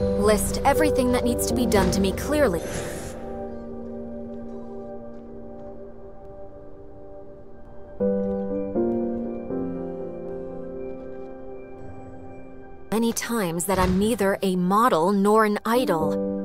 List everything that needs to be done to me clearly. Many times that I'm neither a model nor an idol.